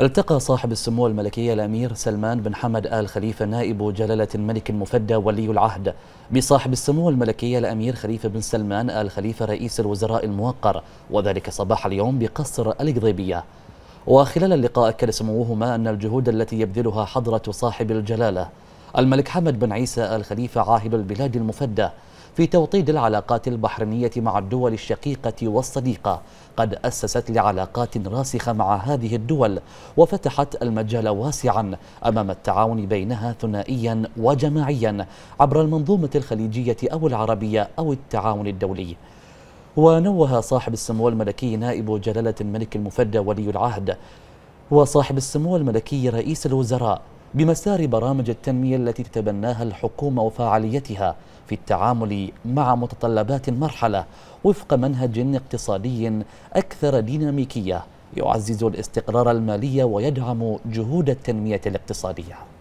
التقى صاحب السمو الملكي الأمير سلمان بن حمد آل خليفة نائب جلالة الملك المفدى ولي العهد بصاحب السمو الملكي الأمير خليفة بن سلمان آل خليفة رئيس الوزراء الموقر وذلك صباح اليوم بقصر القضيبية وخلال اللقاء أكد سموهما أن الجهود التي يبذلها حضرة صاحب الجلالة الملك حمد بن عيسى آل خليفة عاهل البلاد المفدى في توطيد العلاقات البحرينية مع الدول الشقيقة والصديقة. قد أسست لعلاقات راسخة مع هذه الدول وفتحت المجال واسعا أمام التعاون بينها ثنائيا وجماعيا عبر المنظومة الخليجية أو العربية أو التعاون الدولي. ونوه صاحب السمو الملكي نائب جلالة الملك المفدى ولي العهد وصاحب السمو الملكي رئيس الوزراء بمسار برامج التنمية التي تتبناها الحكومة وفعاليتها في التعامل مع متطلبات المرحلة وفق منهج اقتصادي أكثر ديناميكية يعزز الاستقرار المالي ويدعم جهود التنمية الاقتصادية.